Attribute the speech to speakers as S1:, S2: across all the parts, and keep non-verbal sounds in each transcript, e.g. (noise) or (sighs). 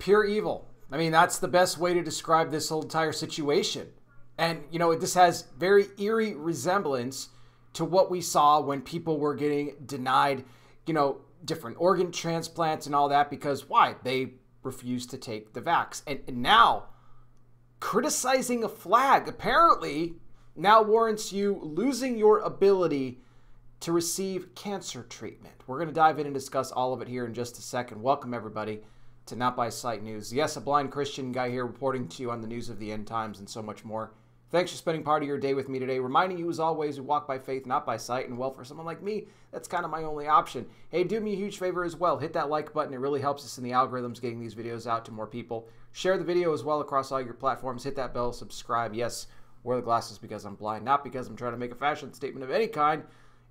S1: pure evil. I mean, that's the best way to describe this whole entire situation. And, you know, this has very eerie resemblance to what we saw when people were getting denied, you know, different organ transplants and all that because why? They refused to take the vax. And, and now, criticizing a flag apparently now warrants you losing your ability to receive cancer treatment. We're going to dive in and discuss all of it here in just a second. Welcome, everybody, to Not By Sight News. Yes, a blind Christian guy here reporting to you on the news of the end times and so much more. Thanks for spending part of your day with me today, reminding you as always we walk by faith, not by sight. And well, for someone like me, that's kind of my only option. Hey, do me a huge favor as well. Hit that like button, it really helps us in the algorithms getting these videos out to more people. Share the video as well across all your platforms. Hit that bell, subscribe. Yes, wear the glasses because I'm blind, not because I'm trying to make a fashion statement of any kind.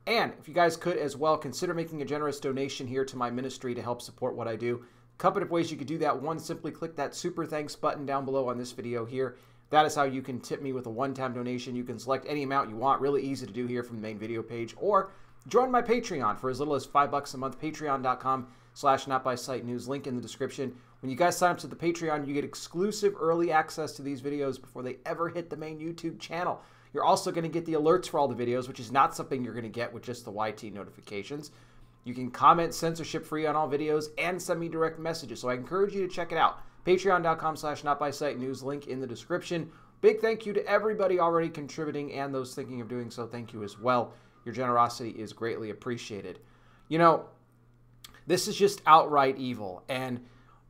S1: And if you guys could as well, consider making a generous donation here to my ministry to help support what I do. Couple of ways you could do that. One, simply click that super thanks button down below on this video here. That is how you can tip me with a one-time donation. You can select any amount you want. Really easy to do here from the main video page. Or join my Patreon for as little as five bucks a month. Patreon.com slash not by news. Link in the description. When you guys sign up to the Patreon, you get exclusive early access to these videos before they ever hit the main YouTube channel. You're also going to get the alerts for all the videos, which is not something you're going to get with just the YT notifications. You can comment censorship free on all videos and send me direct messages. So I encourage you to check it out. Patreon.com slash not by sight news, link in the description. Big thank you to everybody already contributing and those thinking of doing so. Thank you as well. Your generosity is greatly appreciated. You know, this is just outright evil. And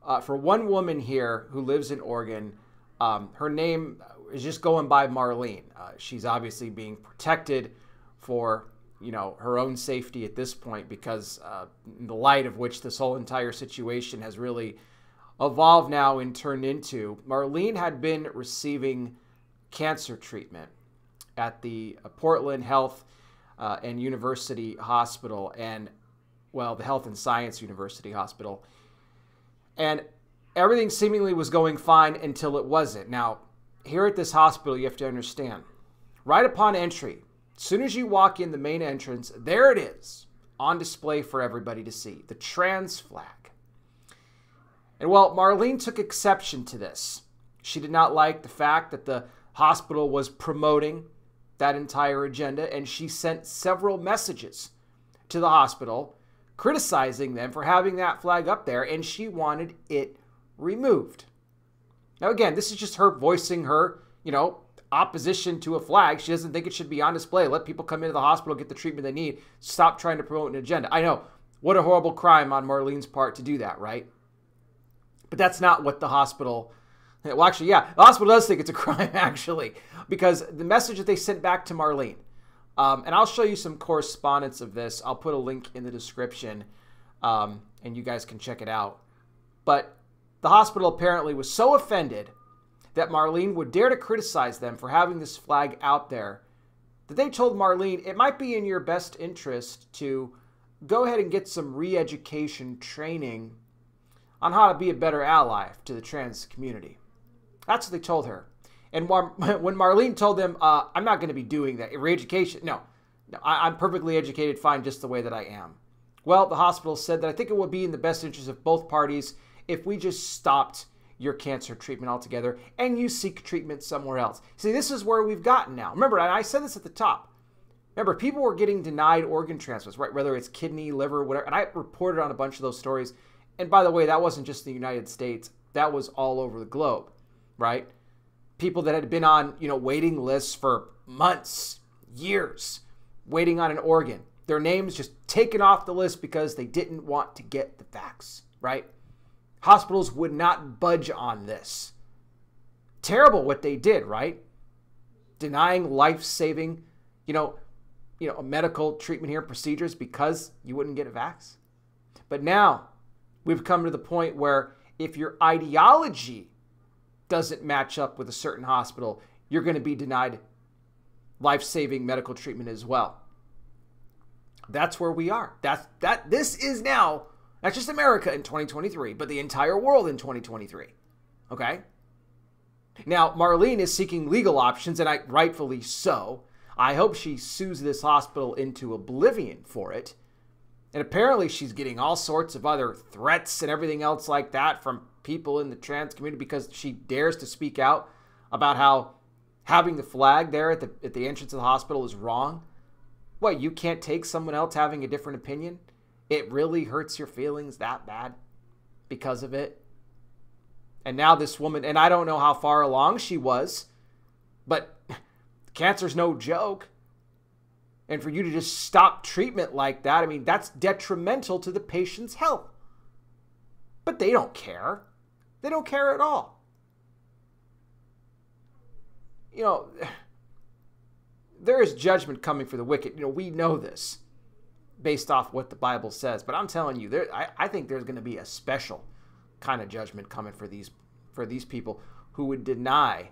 S1: uh, for one woman here who lives in Oregon, um, her name is just going by Marlene. Uh, she's obviously being protected for you know her own safety at this point because uh, in the light of which this whole entire situation has really evolved now and turned into. Marlene had been receiving cancer treatment at the uh, Portland Health uh, and University Hospital and well the Health and Science University Hospital and everything seemingly was going fine until it wasn't. Now here at this hospital, you have to understand right upon entry, as soon as you walk in the main entrance, there it is on display for everybody to see the trans flag. And well, Marlene took exception to this. She did not like the fact that the hospital was promoting that entire agenda, and she sent several messages to the hospital criticizing them for having that flag up there, and she wanted it removed. Now, again, this is just her voicing her, you know, opposition to a flag. She doesn't think it should be on display. Let people come into the hospital, get the treatment they need. Stop trying to promote an agenda. I know. What a horrible crime on Marlene's part to do that, right? But that's not what the hospital. Well, actually, yeah, the hospital does think it's a (laughs) crime, actually, because the message that they sent back to Marlene, um, and I'll show you some correspondence of this. I'll put a link in the description, um, and you guys can check it out. But the hospital apparently was so offended that Marlene would dare to criticize them for having this flag out there that they told Marlene it might be in your best interest to go ahead and get some re education training on how to be a better ally to the trans community. That's what they told her. And (laughs) when Marlene told them, uh, I'm not going to be doing that, re education, no, no I'm perfectly educated, fine, just the way that I am. Well, the hospital said that I think it would be in the best interest of both parties if we just stopped your cancer treatment altogether and you seek treatment somewhere else. See, this is where we've gotten now. Remember, I said this at the top. Remember, people were getting denied organ transplants, right? Whether it's kidney, liver, whatever. And I reported on a bunch of those stories. And by the way, that wasn't just the United States, that was all over the globe, right? People that had been on, you know, waiting lists for months, years, waiting on an organ. Their names just taken off the list because they didn't want to get the vax, right? Hospitals would not budge on this. Terrible what they did, right? Denying life-saving, you know, you know, medical treatment here, procedures because you wouldn't get a vax. But now we've come to the point where if your ideology doesn't match up with a certain hospital, you're going to be denied life-saving medical treatment as well. That's where we are. That's that this is now not just America in 2023, but the entire world in 2023. Okay? Now, Marlene is seeking legal options, and I rightfully so. I hope she sues this hospital into oblivion for it. And apparently, she's getting all sorts of other threats and everything else like that from people in the trans community because she dares to speak out about how having the flag there at the at the entrance of the hospital is wrong. What, you can't take someone else having a different opinion? It really hurts your feelings that bad because of it. And now this woman, and I don't know how far along she was, but (laughs) cancer's no joke. And for you to just stop treatment like that, I mean, that's detrimental to the patient's health. But they don't care. They don't care at all. You know, (sighs) there is judgment coming for the wicked. You know, we know this based off what the Bible says. But I'm telling you, there, I, I think there's going to be a special kind of judgment coming for these for these people who would deny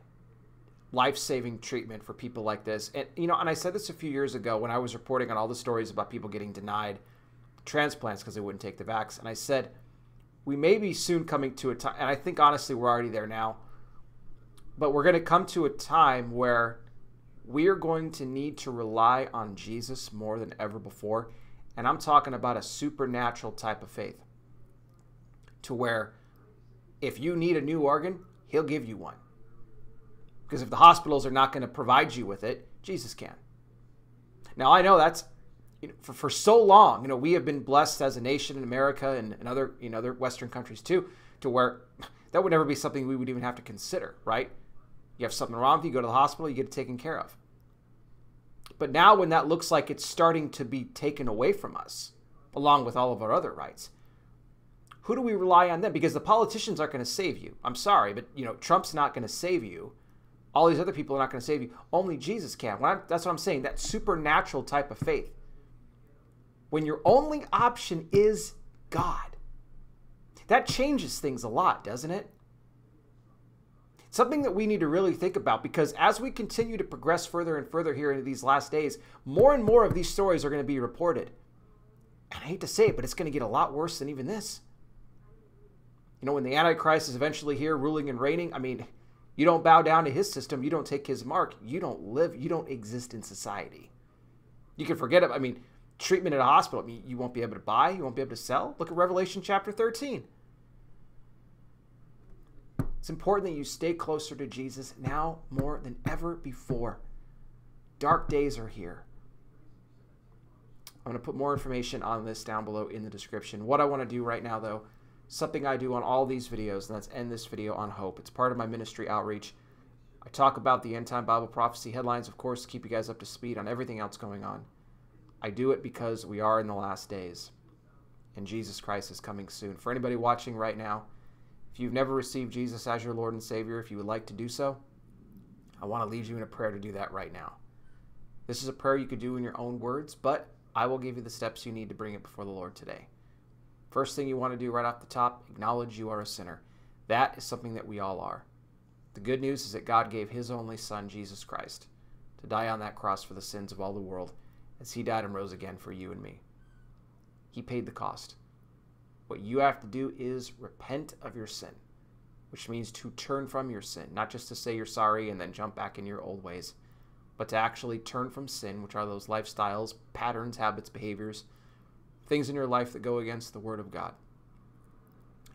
S1: life-saving treatment for people like this. And you know, and I said this a few years ago when I was reporting on all the stories about people getting denied transplants because they wouldn't take the vax. And I said, we may be soon coming to a time, and I think honestly we're already there now. But we're going to come to a time where we are going to need to rely on Jesus more than ever before. And I'm talking about a supernatural type of faith to where if you need a new organ, he'll give you one. Because if the hospitals are not going to provide you with it, Jesus can. Now, I know that's you know, for, for so long, you know, we have been blessed as a nation in America and, and other, you know, other Western countries too, to where (laughs) that would never be something we would even have to consider, right? You have something wrong with you, go to the hospital, you get it taken care of. But now, when that looks like it's starting to be taken away from us, along with all of our other rights, who do we rely on then? Because the politicians aren't going to save you. I'm sorry, but you know Trump's not going to save you. All these other people are not going to save you. Only Jesus can. that's what I'm saying. That supernatural type of faith. When your only option is God, that changes things a lot, doesn't it? Something that we need to really think about because as we continue to progress further and further here into these last days, more and more of these stories are going to be reported. And I hate to say it, but it's going to get a lot worse than even this. You know, when the Antichrist is eventually here ruling and reigning, I mean, you don't bow down to his system, you don't take his mark, you don't live, you don't exist in society. You can forget it. I mean, treatment at a hospital, I mean, you won't be able to buy, you won't be able to sell. Look at Revelation chapter 13. It's important that you stay closer to Jesus now more than ever before. Dark days are here. I'm going to put more information on this down below in the description. What I want to do right now, though, something I do on all these videos, and that's end this video on hope. It's part of my ministry outreach. I talk about the end time Bible prophecy headlines, of course, to keep you guys up to speed on everything else going on. I do it because we are in the last days, and Jesus Christ is coming soon. For anybody watching right now, if you've never received Jesus as your Lord and Savior, if you would like to do so, I want to lead you in a prayer to do that right now. This is a prayer you could do in your own words, but I will give you the steps you need to bring it before the Lord today. First thing you want to do right off the top, acknowledge you are a sinner. That is something that we all are. The good news is that God gave his only Son, Jesus Christ, to die on that cross for the sins of all the world, as he died and rose again for you and me. He paid the cost. What you have to do is repent of your sin, which means to turn from your sin, not just to say you're sorry and then jump back in your old ways, but to actually turn from sin, which are those lifestyles, patterns, habits, behaviors things in your life that go against the Word of God.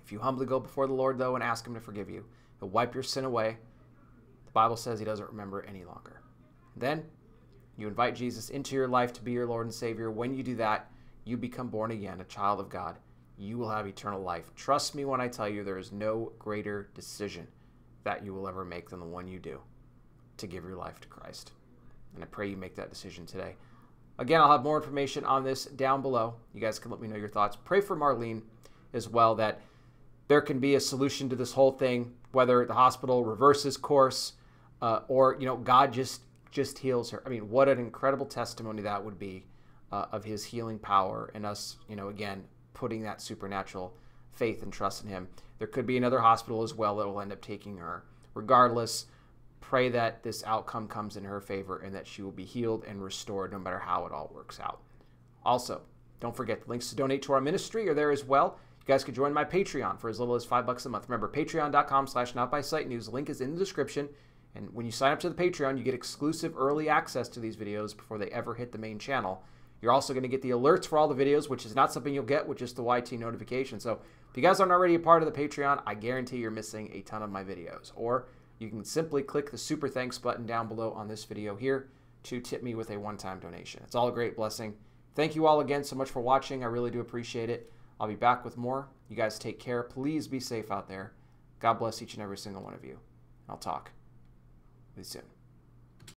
S1: If you humbly go before the Lord, though, and ask Him to forgive you, He'll wipe your sin away. The Bible says He doesn't remember it any longer. Then you invite Jesus into your life to be your Lord and Savior. When you do that, you become born again, a child of God. You will have eternal life. Trust me when I tell you there is no greater decision that you will ever make than the one you do to give your life to Christ. And I pray you make that decision today. Again, I'll have more information on this down below. You guys can let me know your thoughts. Pray for Marlene as well that there can be a solution to this whole thing, whether the hospital reverses course uh, or you know God just just heals her. I mean, what an incredible testimony that would be uh, of His healing power and us, you know, again putting that supernatural faith and trust in Him. There could be another hospital as well that will end up taking her. Regardless, pray that this outcome comes in her favor and that she will be healed and restored no matter how it all works out. Also, don't forget the links to donate to our ministry are there as well. You guys can join my Patreon for as little as five bucks a month. Remember, patreon.com slash not by sight news. Link is in the description. And when you sign up to the Patreon, you get exclusive early access to these videos before they ever hit the main channel. You're also going to get the alerts for all the videos, which is not something you'll get with just the YT notification. So if you guys aren't already a part of the Patreon, I guarantee you're missing a ton of my videos. Or you can simply click the super thanks button down below on this video here to tip me with a one-time donation. It's all a great blessing. Thank you all again so much for watching. I really do appreciate it. I'll be back with more. You guys take care. Please be safe out there. God bless each and every single one of you. I'll talk with you soon.